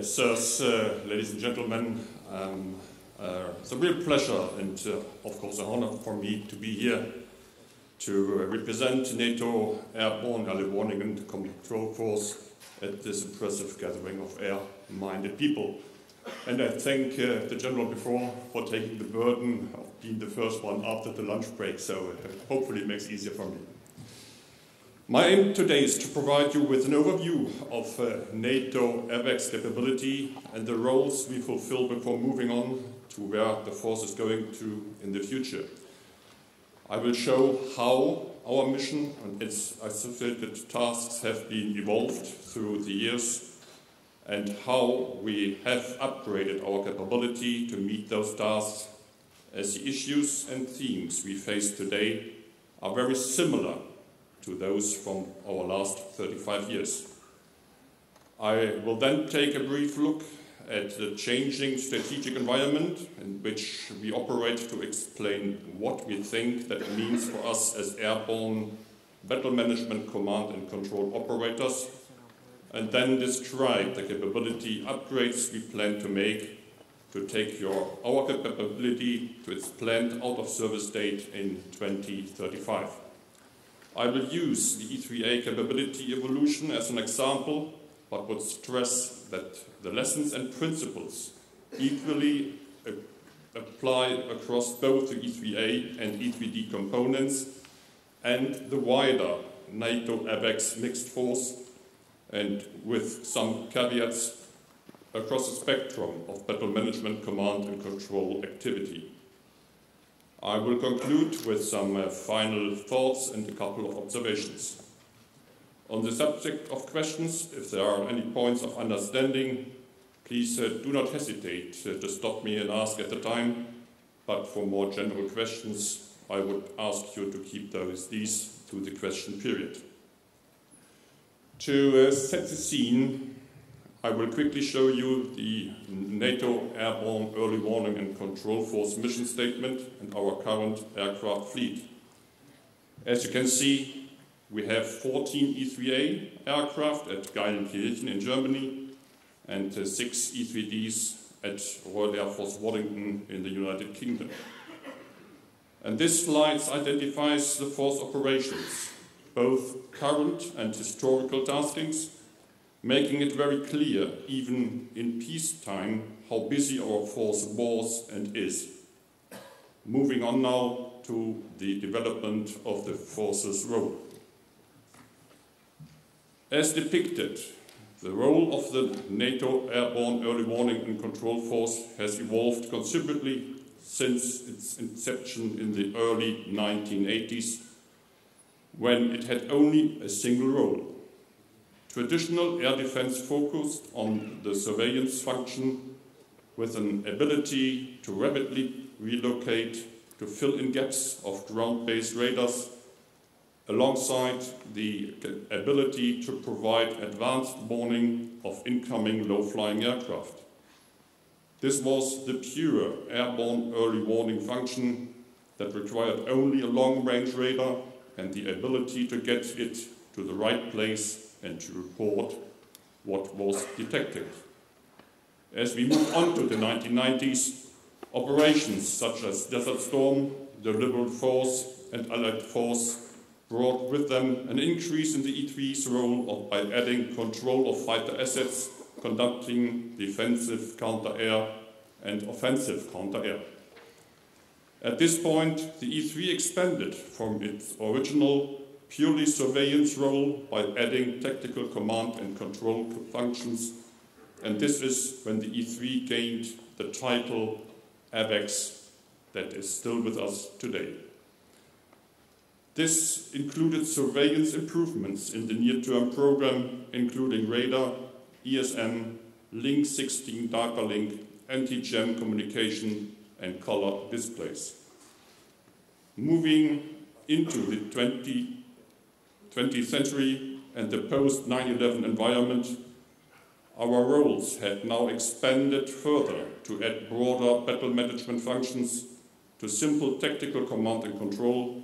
Uh, sirs, uh, ladies and gentlemen, um, uh, it's a real pleasure and, uh, of course, an honor for me to be here to uh, represent NATO Airborne Early Warning and Control Force at this impressive gathering of air-minded people. And I thank uh, the General before for taking the burden of being the first one after the lunch break, so hopefully it makes it easier for me. My aim today is to provide you with an overview of uh, NATO AWACS capability and the roles we fulfill before moving on to where the force is going to in the future. I will show how our mission and its associated tasks have been evolved through the years and how we have upgraded our capability to meet those tasks as the issues and themes we face today are very similar to those from our last 35 years. I will then take a brief look at the changing strategic environment in which we operate to explain what we think that means for us as airborne battle management command and control operators, and then describe the capability upgrades we plan to make to take your, our capability to its planned out-of-service date in 2035. I will use the E3A capability evolution as an example, but would stress that the lessons and principles equally apply across both the E3A and E3D components and the wider NATO AWACS mixed force, and with some caveats across the spectrum of battle management, command and control activity. I will conclude with some uh, final thoughts and a couple of observations. On the subject of questions, if there are any points of understanding, please uh, do not hesitate uh, to stop me and ask at the time. But for more general questions, I would ask you to keep those, these to the question period. To uh, set the scene, I will quickly show you the NATO Airborne Early Warning and Control Force mission statement and our current aircraft fleet. As you can see, we have 14 E3A aircraft at Geilenkirchen in Germany and uh, six E3Ds at Royal Air Force Waddington in the United Kingdom. And this slide identifies the force operations, both current and historical taskings, making it very clear, even in peacetime, how busy our force was and is. Moving on now to the development of the force's role. As depicted, the role of the NATO Airborne Early Warning and Control Force has evolved considerably since its inception in the early 1980s, when it had only a single role Traditional air defense focused on the surveillance function with an ability to rapidly relocate to fill in gaps of ground-based radars alongside the ability to provide advanced warning of incoming low-flying aircraft. This was the pure airborne early warning function that required only a long-range radar and the ability to get it to the right place and to report what was detected. As we move on to the 1990s, operations such as Desert Storm, Deliberate Force, and Allied Force brought with them an increase in the E3's role by adding control of fighter assets, conducting defensive counter-air and offensive counter-air. At this point, the E3 expanded from its original purely surveillance role by adding tactical command and control functions. And this is when the E3 gained the title AWACS that is still with us today. This included surveillance improvements in the near-term program, including radar, ESM, Link 16 data link, anti-jam communication, and color displays. Moving into the 20 20th century and the post 9 11 environment, our roles had now expanded further to add broader battle management functions to simple tactical command and control,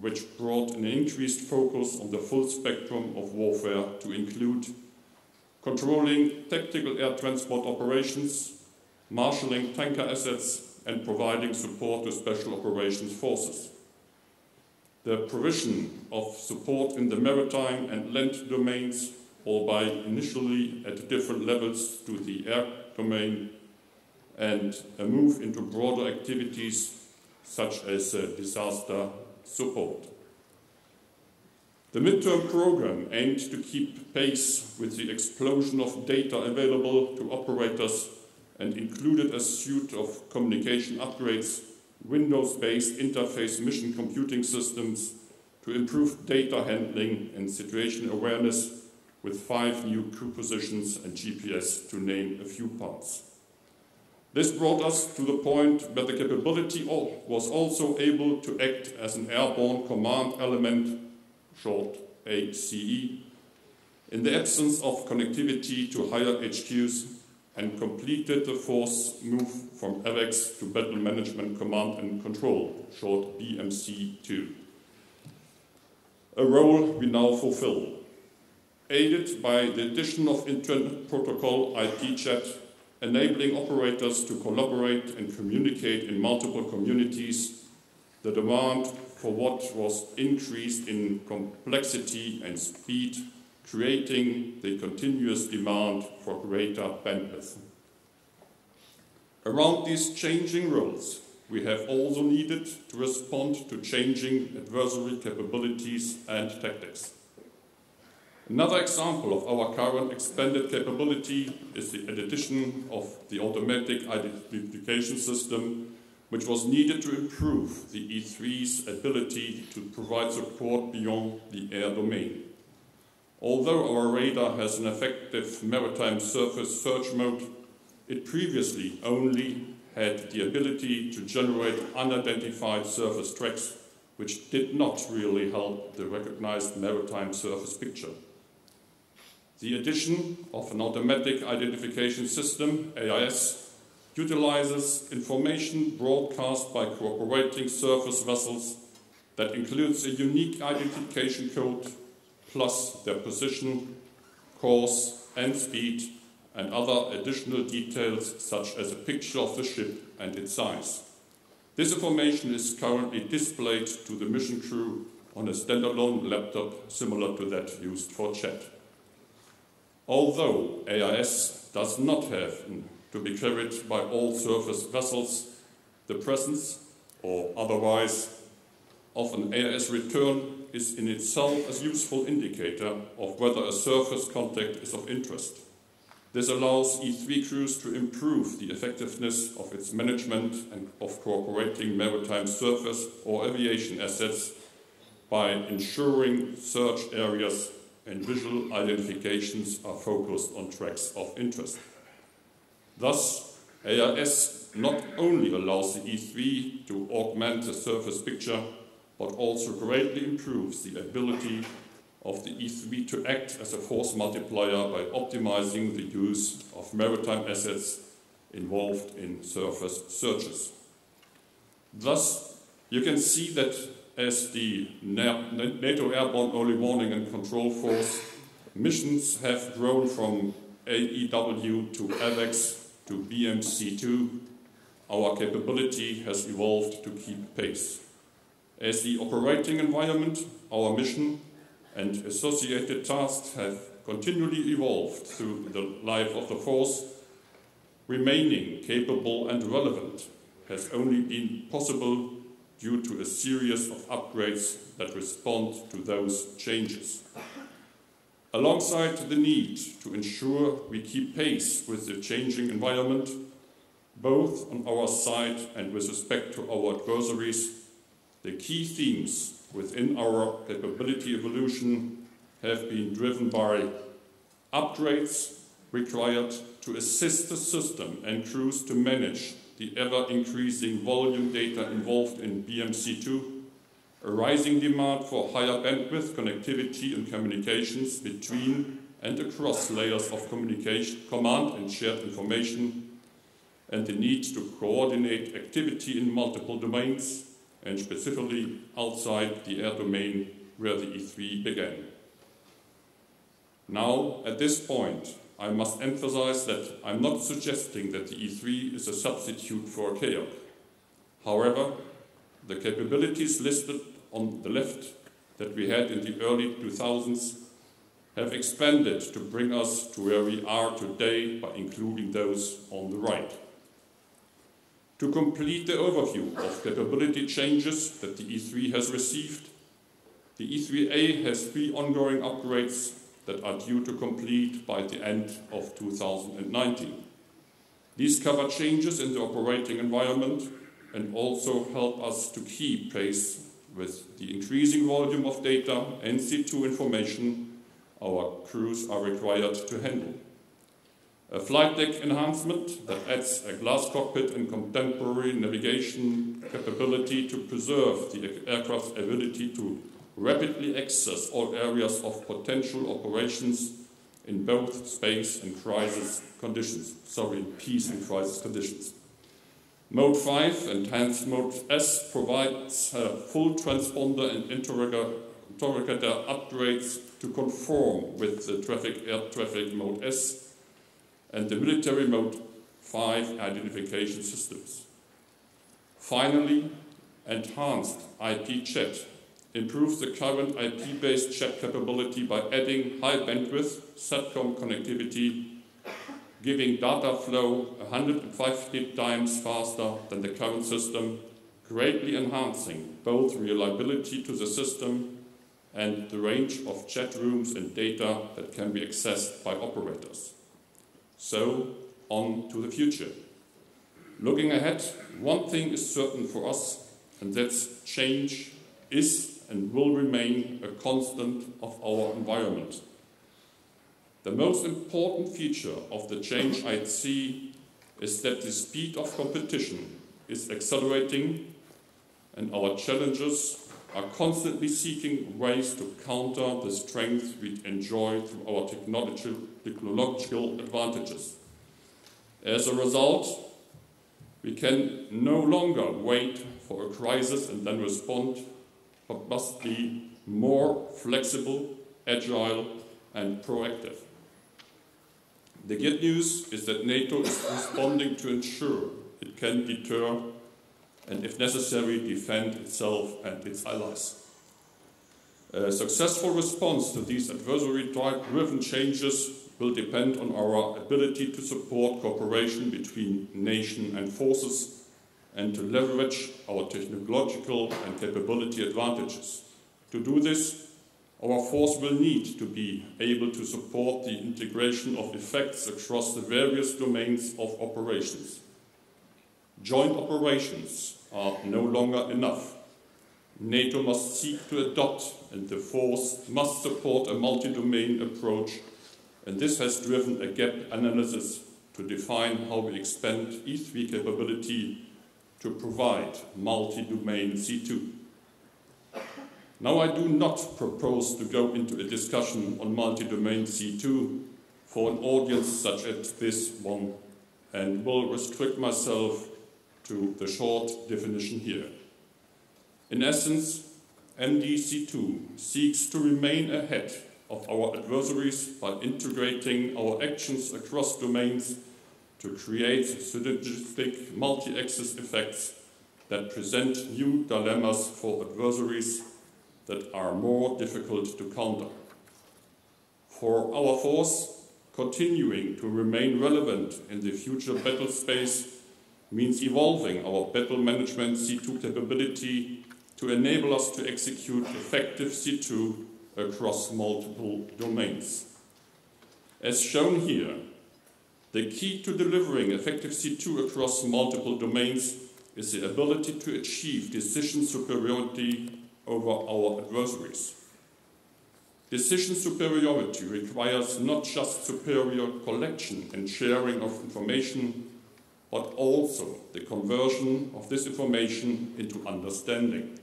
which brought an increased focus on the full spectrum of warfare to include controlling tactical air transport operations, marshalling tanker assets, and providing support to special operations forces. The provision of support in the maritime and land domains, or by initially at different levels to the air domain, and a move into broader activities such as uh, disaster support. The midterm program aimed to keep pace with the explosion of data available to operators and included a suite of communication upgrades, Windows-based interface mission computing systems to improve data handling and situation awareness with five new crew positions and GPS to name a few parts. This brought us to the point where the capability was also able to act as an airborne command element, short ACE, in the absence of connectivity to higher HQs and completed the force move from AWACS to Battle Management Command and Control, short BMC2. A role we now fulfill. Aided by the addition of Internet Protocol IP chat enabling operators to collaborate and communicate in multiple communities, the demand for what was increased in complexity and speed, creating the continuous demand for greater bandwidth. Around these changing roles, we have also needed to respond to changing adversary capabilities and tactics. Another example of our current expanded capability is the addition of the automatic identification system, which was needed to improve the E3's ability to provide support beyond the air domain. Although our radar has an effective maritime surface search mode, it previously only had the ability to generate unidentified surface tracks, which did not really help the recognized maritime surface picture. The addition of an automatic identification system, AIS, utilizes information broadcast by cooperating surface vessels that includes a unique identification code plus their position, course, and speed, and other additional details such as a picture of the ship and its size. This information is currently displayed to the mission crew on a standalone laptop similar to that used for chat. Although AIS does not have to be carried by all surface vessels, the presence, or otherwise, of an AIS return is in itself a useful indicator of whether a surface contact is of interest. This allows E3 crews to improve the effectiveness of its management and of cooperating maritime surface or aviation assets by ensuring search areas and visual identifications are focused on tracks of interest. Thus, AIS not only allows the E3 to augment the surface picture, but also greatly improves the ability of the E3 to act as a force multiplier by optimizing the use of maritime assets involved in surface searches. Thus, you can see that as the NATO Airborne Early Warning and Control Force, missions have grown from AEW to AWACS to BMC2. Our capability has evolved to keep pace. As the operating environment, our mission and associated tasks have continually evolved through the life of the force, remaining capable and relevant has only been possible due to a series of upgrades that respond to those changes. Alongside the need to ensure we keep pace with the changing environment, both on our side and with respect to our adversaries, the key themes within our capability evolution have been driven by upgrades required to assist the system and crews to manage the ever-increasing volume data involved in BMC2, a rising demand for higher bandwidth connectivity and communications between and across layers of communication, command and shared information, and the need to coordinate activity in multiple domains, and specifically outside the air domain where the E3 began. Now, at this point, I must emphasize that I'm not suggesting that the E3 is a substitute for a. However, the capabilities listed on the left that we had in the early 2000s have expanded to bring us to where we are today by including those on the right. To complete the overview of capability changes that the E3 has received, the E3A has three ongoing upgrades that are due to complete by the end of 2019. These cover changes in the operating environment and also help us to keep pace with the increasing volume of data and C2 information our crews are required to handle. A flight deck enhancement that adds a glass cockpit and contemporary navigation capability to preserve the aircraft's ability to rapidly access all areas of potential operations in both space and crisis conditions, sorry, peace and crisis conditions. Mode 5, Enhanced Mode S, provides uh, full transponder and interrogator upgrades to conform with the traffic air traffic Mode S and the military Mode 5 identification systems. Finally, enhanced IP chat improves the current IP-based chat capability by adding high bandwidth SATCOM connectivity, giving data flow 150 times faster than the current system, greatly enhancing both reliability to the system and the range of chat rooms and data that can be accessed by operators. So, on to the future. Looking ahead, one thing is certain for us, and that's change is and will remain a constant of our environment. The most important feature of the change I see is that the speed of competition is accelerating and our challengers are constantly seeking ways to counter the strength we enjoy through our technological advantages. As a result, we can no longer wait for a crisis and then respond but must be more flexible, agile, and proactive. The good news is that NATO is responding to ensure it can deter and, if necessary, defend itself and its allies. A successful response to these adversary-driven changes will depend on our ability to support cooperation between nation and forces and to leverage our technological and capability advantages. To do this, our force will need to be able to support the integration of effects across the various domains of operations. Joint operations are no longer enough. NATO must seek to adopt and the force must support a multi-domain approach and this has driven a gap analysis to define how we expand E3 capability to provide multi-domain C2. Now I do not propose to go into a discussion on multi-domain C2 for an audience such as this one and will restrict myself to the short definition here. In essence, MDC2 seeks to remain ahead of our adversaries by integrating our actions across domains to create synergistic multi-axis effects that present new dilemmas for adversaries that are more difficult to counter. For our force, continuing to remain relevant in the future battle space means evolving our battle management C2 capability to enable us to execute effective C2 across multiple domains. As shown here, the key to delivering effective C2 across multiple domains is the ability to achieve decision superiority over our adversaries. Decision superiority requires not just superior collection and sharing of information, but also the conversion of this information into understanding.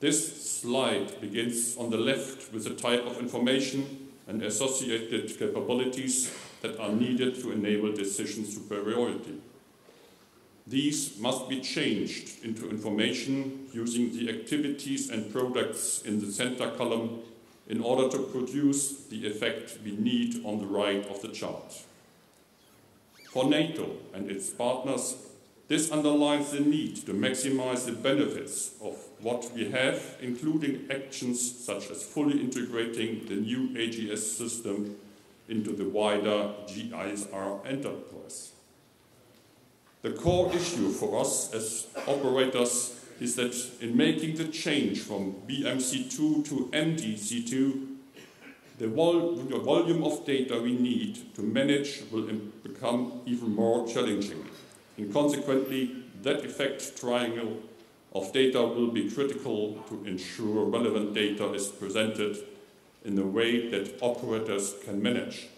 This slide begins on the left with the type of information and associated capabilities that are needed to enable decision superiority. These must be changed into information using the activities and products in the center column in order to produce the effect we need on the right of the chart. For NATO and its partners, this underlines the need to maximize the benefits of what we have, including actions such as fully integrating the new AGS system into the wider JISR enterprise. The core issue for us as operators is that in making the change from BMC2 to MDC2, the, vol the volume of data we need to manage will become even more challenging. And consequently, that effect triangle of data will be critical to ensure relevant data is presented in a way that operators can manage.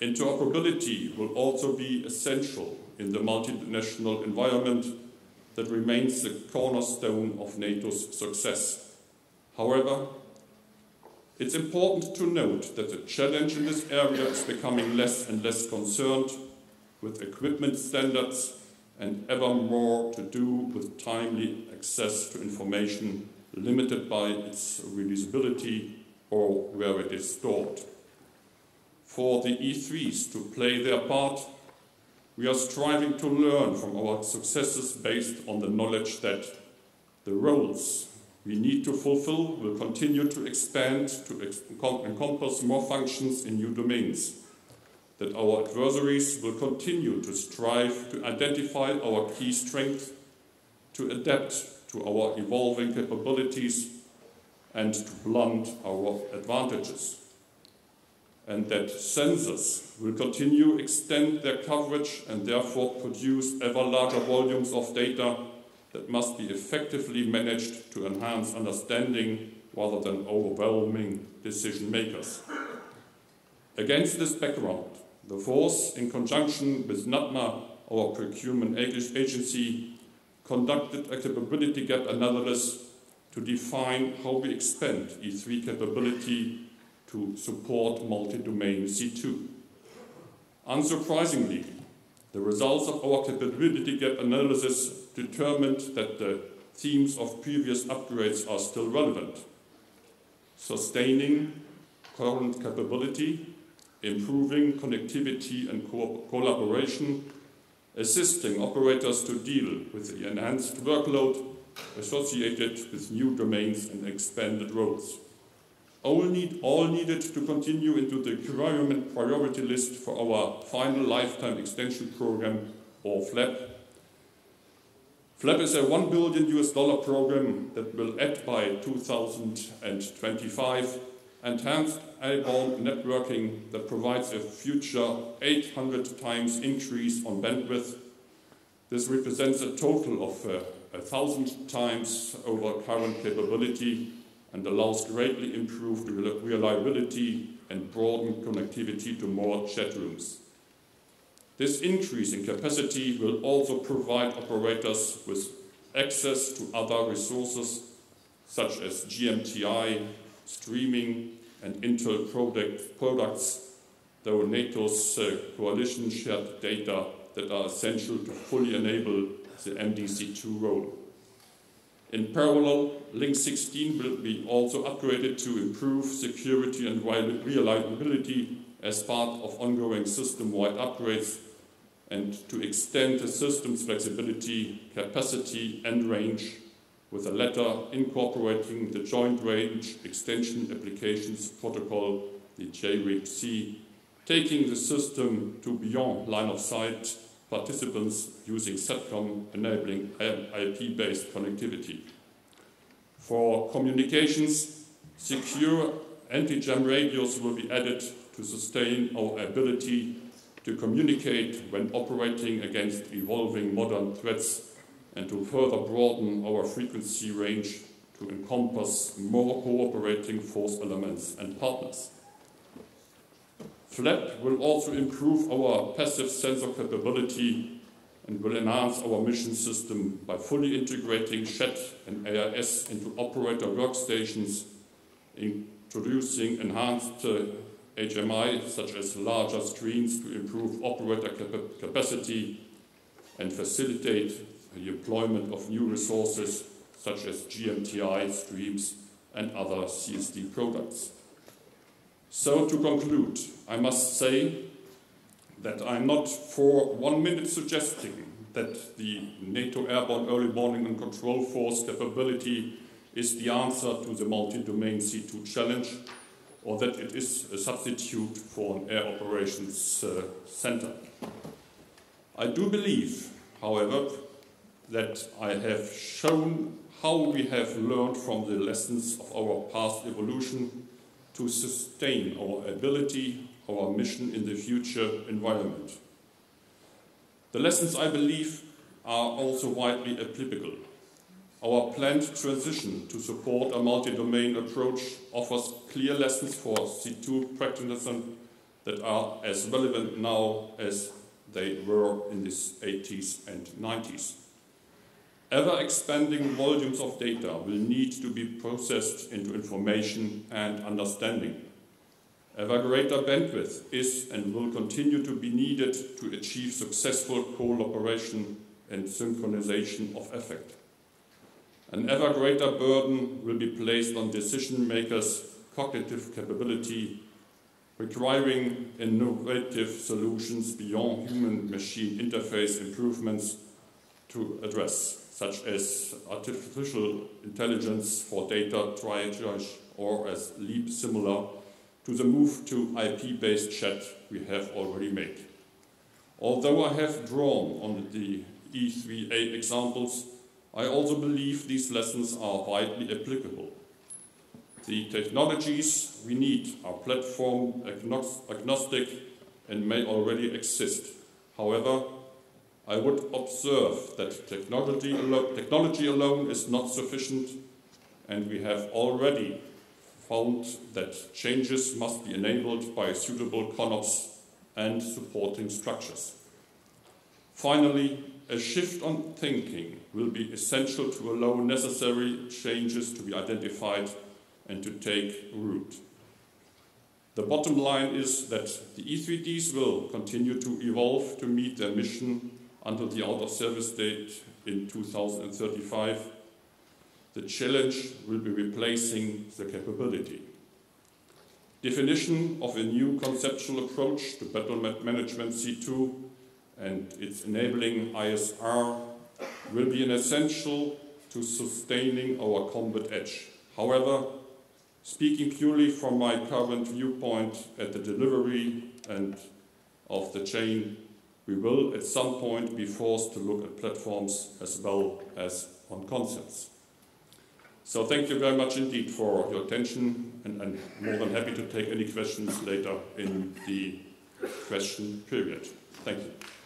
Interoperability will also be essential in the multinational environment that remains the cornerstone of NATO's success. However, it's important to note that the challenge in this area is becoming less and less concerned with equipment standards and ever more to do with timely access to information limited by its releasability or where it is stored. For the E3s to play their part we are striving to learn from our successes based on the knowledge that the roles we need to fulfill will continue to expand to encompass more functions in new domains, that our adversaries will continue to strive to identify our key strengths, to adapt to our evolving capabilities, and to blunt our advantages. And that sensors will continue to extend their coverage and therefore produce ever larger volumes of data that must be effectively managed to enhance understanding rather than overwhelming decision makers. Against this background, the force, in conjunction with NAPMA, our procurement agency, conducted a capability gap analysis to define how we expand E3 capability to support multi-domain C2. Unsurprisingly, the results of our capability gap analysis determined that the themes of previous upgrades are still relevant. Sustaining current capability, improving connectivity and co collaboration, assisting operators to deal with the enhanced workload associated with new domains and expanded roles all, need, all needed to continue into the requirement priority list for our final lifetime extension program, or FLAP. FLAP is a 1 billion US dollar program that will add by 2025 enhanced airborne networking that provides a future 800 times increase on bandwidth. This represents a total of uh, 1,000 times over current capability and allows greatly improved reliability and broadened connectivity to more chat rooms. This increase in capacity will also provide operators with access to other resources such as GMTI, streaming, and Intel product products, though NATO's uh, coalition shared data that are essential to fully enable the MDC2 role. In parallel, Link 16 will be also upgraded to improve security and reliability as part of ongoing system-wide upgrades and to extend the system's flexibility, capacity and range with the latter incorporating the Joint Range Extension Applications Protocol, the JREAP, taking the system to beyond line of sight participants using SATCOM enabling IP-based connectivity. For communications, secure anti-jam radios will be added to sustain our ability to communicate when operating against evolving modern threats and to further broaden our frequency range to encompass more cooperating force elements and partners. FLAP will also improve our passive sensor capability and will enhance our mission system by fully integrating chat and AIS into operator workstations, introducing enhanced uh, HMI such as larger screens to improve operator cap capacity and facilitate the employment of new resources such as GMTI streams and other CSD products. So to conclude, I must say that I'm not for one minute suggesting that the NATO Airborne Early Warning and Control Force capability is the answer to the multi-domain C2 challenge or that it is a substitute for an air operations uh, center. I do believe, however, that I have shown how we have learned from the lessons of our past evolution to sustain our ability, our mission in the future environment. The lessons, I believe, are also widely applicable. Our planned transition to support a multi-domain approach offers clear lessons for C2 practitioners that are as relevant now as they were in the 80s and 90s. Ever expanding volumes of data will need to be processed into information and understanding. Ever greater bandwidth is and will continue to be needed to achieve successful cooperation and synchronization of effect. An ever greater burden will be placed on decision makers' cognitive capability, requiring innovative solutions beyond human machine interface improvements to address such as artificial intelligence for data triage or as LEAP similar to the move to IP-based chat we have already made. Although I have drawn on the E3A examples, I also believe these lessons are widely applicable. The technologies we need are platform agnostic and may already exist. However, I would observe that technology, alo technology alone is not sufficient, and we have already found that changes must be enabled by suitable CONOPS and supporting structures. Finally, a shift on thinking will be essential to allow necessary changes to be identified and to take root. The bottom line is that the E3Ds will continue to evolve to meet their mission until the out of service date in 2035. The challenge will be replacing the capability. Definition of a new conceptual approach to battle management C2 and its enabling ISR will be an essential to sustaining our combat edge. However, speaking purely from my current viewpoint at the delivery and of the chain we will at some point be forced to look at platforms as well as on concepts. So thank you very much indeed for your attention and I'm more than happy to take any questions later in the question period. Thank you.